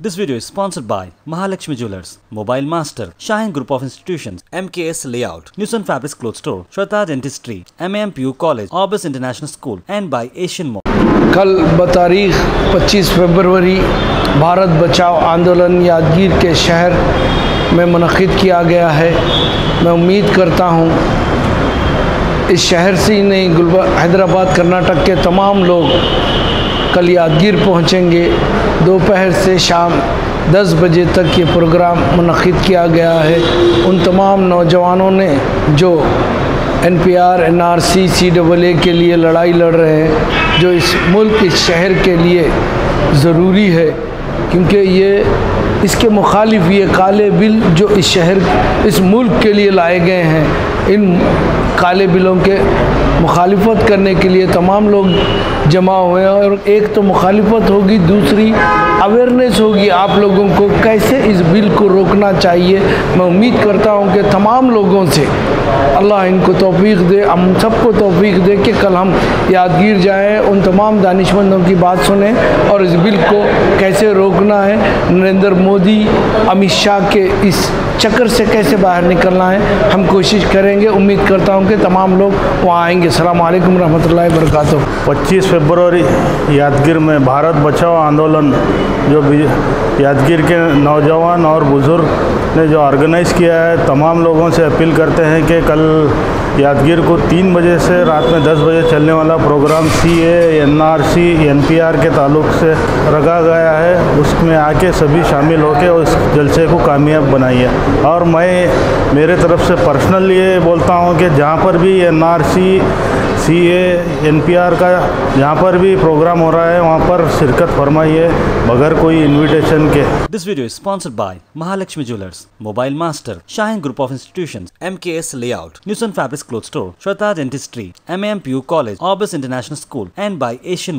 This video is sponsored by Mahalakshmi Jewelers, Mobile Master, Shine Group of Institutions, MKS Layout, Nusan Fabrics Cloth Store, Shweta Dentistry, MAMPU College, Orbis International School, and by Asian Mall. कल बतारीख 25 फरवरी भारत बचाओ आंदोलन यादगीर के शहर में मनक़द किया गया है मैं उम्मीद करता हूँ इस शहर से ही नहीं गुलबर हैदराबाद कर्नाटक के तमाम लोग कल यादगीर पहुँचेंगे। दोपहर से शाम 10 बजे तक ये प्रोग्राम मनद किया गया है। उन तमाम नौजवानों ने जो N P R N R C C double A के लिए लड़ाई लड़ रहे हैं, जो इस मुल्क, इस शहर के लिए ज़रूरी है, क्योंकि ये, इसके मुखालिफ ये काले बिल जो इस शहर, इस मुल्क के लिए लाए गए हैं, इन काले बिलों के मुखालफत करने के लिए तमाम लोग जमा हुए हैं और एक तो मुखालफत होगी दूसरी अवेयरनेस होगी आप लोगों को कैसे इस बिल को रोकना चाहिए। मैं उम्मीद करता हूँ कि तमाम लोगों से अल्लाह इनको तौफीक दे, हम सबको तौफीक दे कि कल हम यादगीर जाएँ, उन तमाम दानिशमंदों की बात सुने और इस बिल को कैसे रोकना है। नरेंद्र मोदी, अमित शाह के इस चक्कर से कैसे बाहर निकलना है, हम कोशिश करेंगे। उम्मीद करता हूँ कि तमाम लोग वहाँ आएँगे। सलामकुम रहमतुल्लाहि वरकatuh 25 फरवरी यादगीर में भारत बचाओ आंदोलन। जो यादगीर के नौजवान और बुज़ुर्ग ने जो ऑर्गेनाइज़ किया है, तमाम लोगों से अपील करते हैं कि कल यादगीर को तीन बजे से रात में दस बजे चलने वाला programme C N R C N P R के ताल्लुक से रखा गया है। उसमें आके सभी शामिल होकर उस जलसे को कामयाब बनाइए। और मैं मेरे तरफ़ से पर्सनल ये बोलता हूँ कि जहाँ पर भी N R C C N P R का यहाँ पर भी प्रोग्राम हो रहा है, वहाँ पर शिरकत फरमाइए बगैर कोई इनविटेशन के। This video sponsored by Mahalakshmi jewellers mobile master शाहिंग group of institution M K S layout न्यूसन fabrics cloth store Shraddha dentistry M M P U college ऑबिस international school and by Asian